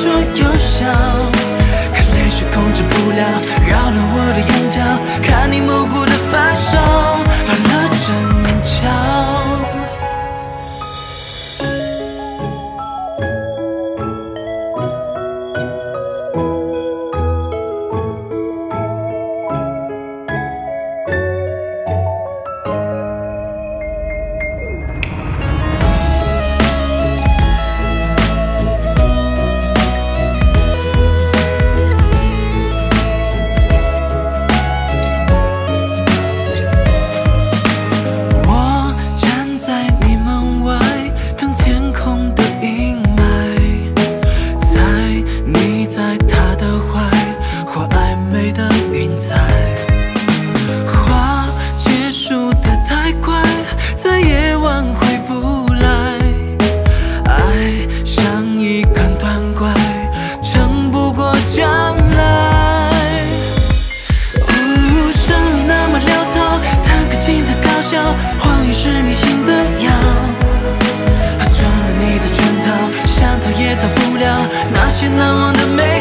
说又笑，可泪水控制不了，扰乱我的眼角。看你眸光。那些难忘的美